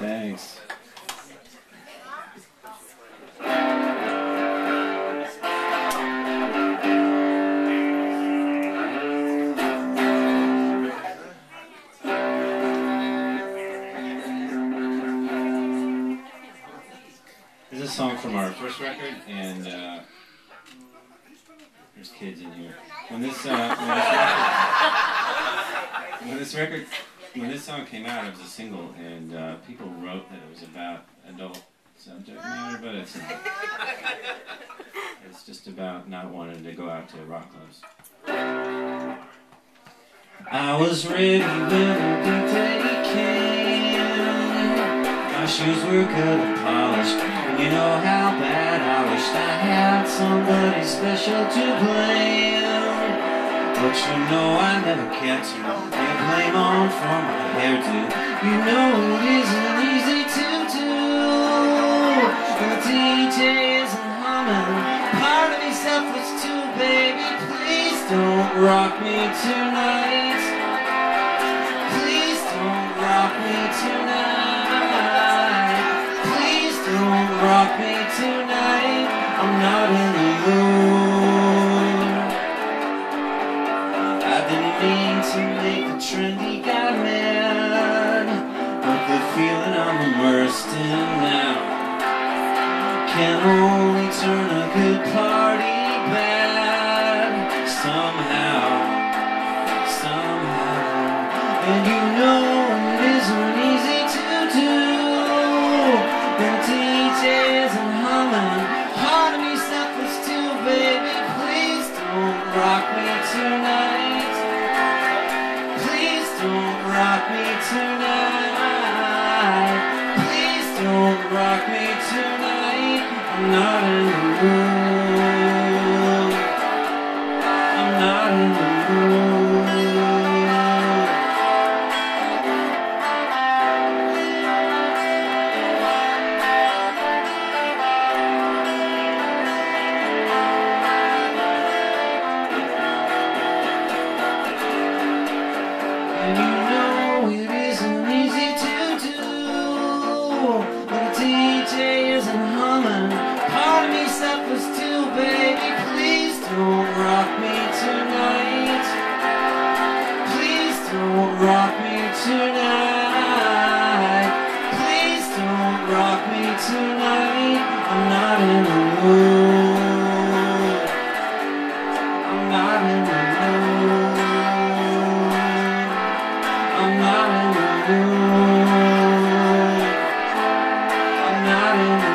Thanks. This is a song from our first record, and uh, there's kids in here. When this, uh, when this record, when this record, when this song came out, it was a single, and uh, people wrote that it was about adult subject matter, but it's not. It's just about not wanting to go out to rock clubs. I was ready when came. My shoes were good and polished. You know how bad I wished I had somebody special to blame. But you know I never kept you. You blame on for. You know it isn't easy to do. The DJ isn't humming. Part of me suffers too, baby. Please don't rock me tonight. Please don't rock me tonight. Please don't rock me tonight. I'm not in the mood. I didn't mean to make the trendy guy mad, bursting now. Can only turn a good party bad somehow, somehow. And you know it isn't easy to do. And DJs and part of me suckers too, baby. Please don't rock me tonight. Please don't rock me tonight rock me tonight. I'm not an tonight. Please don't rock me tonight. I'm not in the mood. I'm not in the mood. I'm not in the mood. I'm not in the mood.